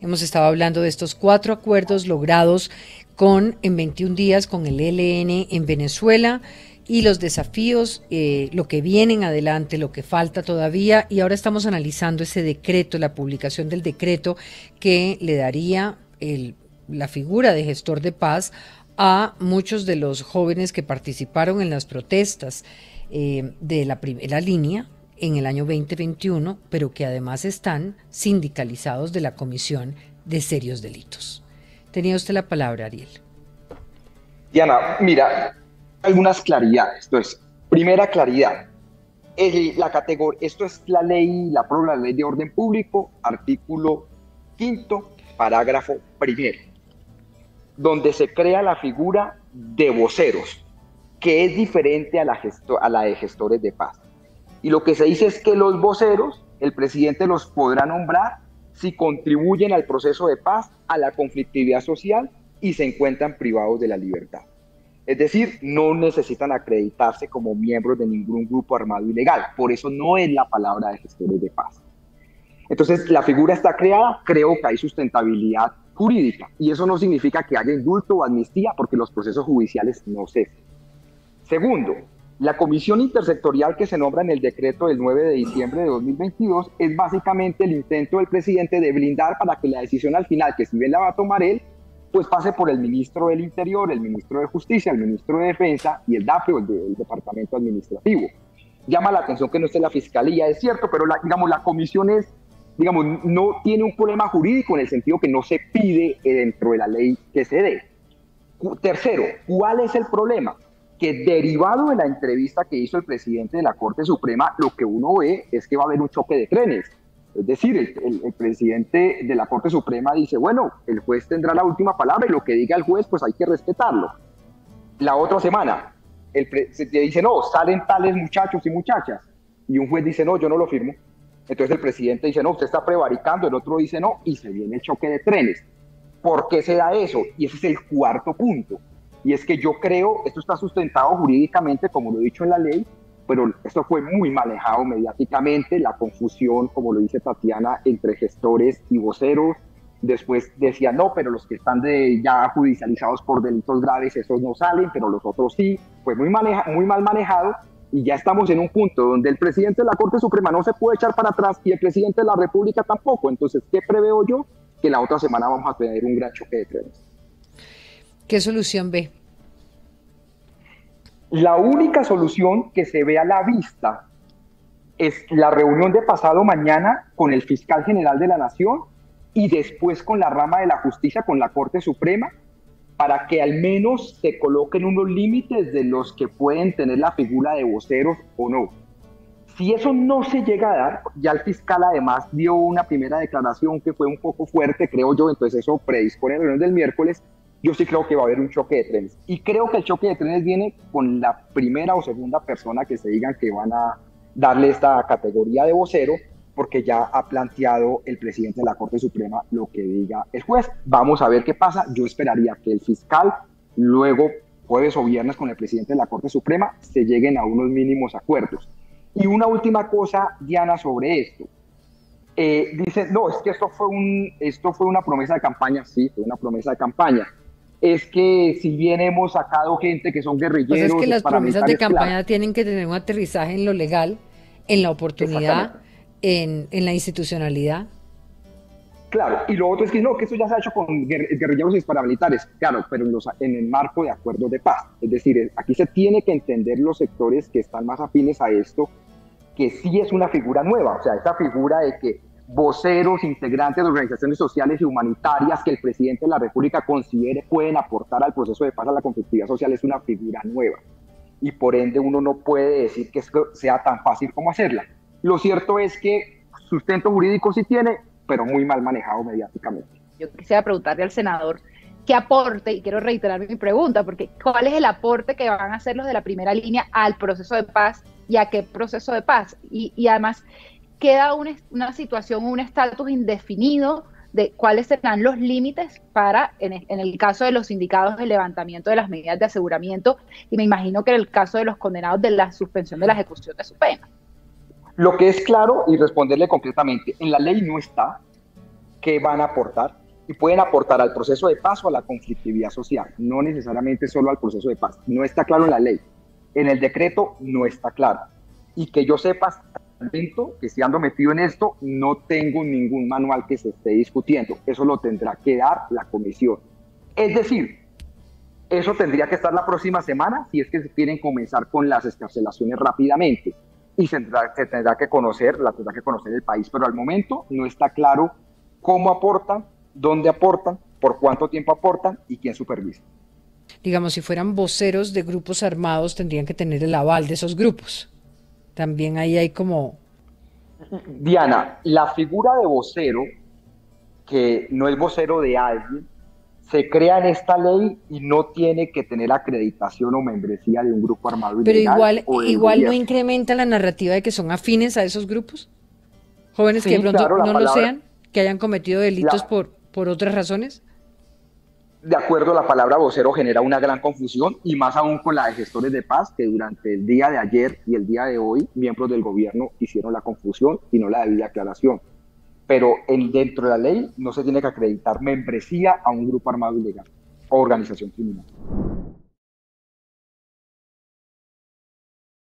Hemos estado hablando de estos cuatro acuerdos logrados con en 21 días con el ELN en Venezuela y los desafíos, eh, lo que vienen adelante, lo que falta todavía. Y ahora estamos analizando ese decreto, la publicación del decreto que le daría la figura de gestor de paz a muchos de los jóvenes que participaron en las protestas eh, de la primera línea en el año 2021, pero que además están sindicalizados de la Comisión de Serios Delitos. Tenía usted la palabra, Ariel. Diana, mira, algunas claridades. Entonces, primera claridad. la categoría, esto es la ley, la la ley de orden público, artículo quinto, parágrafo primero, donde se crea la figura de voceros, que es diferente a la, a la de gestores de paz. Y lo que se dice es que los voceros, el presidente los podrá nombrar si contribuyen al proceso de paz, a la conflictividad social y se encuentran privados de la libertad. Es decir, no necesitan acreditarse como miembros de ningún grupo armado ilegal. Por eso no es la palabra de gestores de paz. Entonces, la figura está creada, creo que hay sustentabilidad jurídica. Y eso no significa que haya indulto o amnistía, porque los procesos judiciales no cesen. Segundo, la comisión intersectorial que se nombra en el decreto del 9 de diciembre de 2022 es básicamente el intento del presidente de blindar para que la decisión al final, que si bien la va a tomar él, pues pase por el ministro del Interior, el ministro de Justicia, el ministro de Defensa y el DAPE o el, Departamento Administrativo. Llama la atención que no esté la Fiscalía, es cierto, pero la, digamos, la comisión es, digamos, no tiene un problema jurídico en el sentido que no se pide dentro de la ley que se dé. Tercero, ¿cuál es el problema? Que derivado de la entrevista que hizo el presidente de la Corte Suprema, lo que uno ve es que va a haber un choque de trenes. Es decir, el, presidente de la Corte Suprema dice, bueno, el juez tendrá la última palabra y lo que diga el juez, pues hay que respetarlo. La otra semana, el se dice, no, salen tales muchachos y muchachas. Y un juez dice, no, yo no lo firmo. Entonces el presidente dice, no, usted está prevaricando, el otro dice, no, y se viene el choque de trenes. ¿Por qué se da eso? Y ese es el cuarto punto y es que yo creo, esto está sustentado jurídicamente, como lo he dicho en la ley, pero esto fue muy manejado mediáticamente, la confusión, como lo dice Tatiana, entre gestores y voceros. Después decía, no, pero los que están ya judicializados por delitos graves, esos no salen, pero los otros sí. Fue muy, maneja, muy mal manejado y ya estamos en un punto donde el presidente de la Corte Suprema no se puede echar para atrás y el presidente de la República tampoco. Entonces, ¿qué preveo yo? Que la otra semana vamos a tener un gran choque de trenes. ¿Qué solución ve? La única solución que se ve a la vista es la reunión de pasado mañana con el fiscal general de la Nación y después con la rama de la justicia, con la Corte Suprema, para que al menos se coloquen unos límites de los que pueden tener la figura de voceros o no. Si eso no se llega a dar, ya el fiscal además dio una primera declaración que fue un poco fuerte, creo yo, entonces eso predispone la reunión del miércoles, yo sí creo que va a haber un choque de trenes. Y creo que el choque de trenes viene con la primera o segunda persona que se digan que van a darle esta categoría de vocero, porque ya ha planteado el presidente de la Corte Suprema lo que diga el juez. Vamos a ver qué pasa. Yo esperaría que el fiscal, luego jueves o viernes con el presidente de la Corte Suprema, se lleguen a unos mínimos acuerdos. Y una última cosa, Diana, sobre esto. Eh, dice, no, es que esto fue, un, esto fue una promesa de campaña. Sí, fue una promesa de campaña es que si bien hemos sacado gente que son guerrilleros... Pues es que las promesas de campaña tienen que tener un aterrizaje en lo legal, en la oportunidad, en, la institucionalidad. Claro, y lo otro es que no, que eso ya se ha hecho con guerrilleros y paramilitares, claro, pero en, los, en el marco de acuerdos de paz. Es decir, aquí se tiene que entender los sectores que están más afines a esto, que sí es una figura nueva, o sea, esa figura de que voceros, integrantes de organizaciones sociales y humanitarias que el presidente de la República considere pueden aportar al proceso de paz a la conflictividad social es una figura nueva. Y por ende uno no puede decir que sea tan fácil como hacerla. Lo cierto es que sustento jurídico sí tiene, pero muy mal manejado mediáticamente. Yo quisiera preguntarle al senador qué aporte, y quiero reiterar mi pregunta, porque ¿cuál es el aporte que van a hacer los de la primera línea al proceso de paz y a qué proceso de paz? Y, y además, queda una, situación, un estatus indefinido de cuáles serán los límites para, en, el caso de los sindicados, el levantamiento de las medidas de aseguramiento y me imagino que en el caso de los condenados de la suspensión de la ejecución de su pena. Lo que es claro y responderle concretamente, en la ley no está qué van a aportar y pueden aportar al proceso de paz o a la conflictividad social, no necesariamente solo al proceso de paz. No está claro en la ley. En el decreto no está claro. Y que yo sepa el momento que si ando metido en esto, no tengo ningún manual que se esté discutiendo. Eso lo tendrá que dar la comisión. Es decir, eso tendría que estar la próxima semana si es que se quieren comenzar con las escarcelaciones rápidamente y se tendrá, se tendrá que conocer, la tendrá que conocer el país, pero al momento no está claro cómo aportan, dónde aportan, por cuánto tiempo aportan y quién supervisa. Digamos, si fueran voceros de grupos armados, tendrían que tener el aval de esos grupos. También ahí hay como... Diana, la figura de vocero, que no es vocero de alguien, se crea en esta ley y no tiene que tener acreditación o membresía de un grupo armado. Pero igual, igual no incrementa la narrativa de que son afines a esos grupos. Jóvenes que de pronto no lo sean, que hayan cometido delitos por, por otras razones. De acuerdo, la palabra vocero genera una gran confusión y más aún con la de gestores de paz que durante el día de ayer y el día de hoy miembros del gobierno hicieron la confusión y no la debida aclaración pero en, dentro de la ley no se tiene que acreditar membresía a un grupo armado ilegal o organización criminal.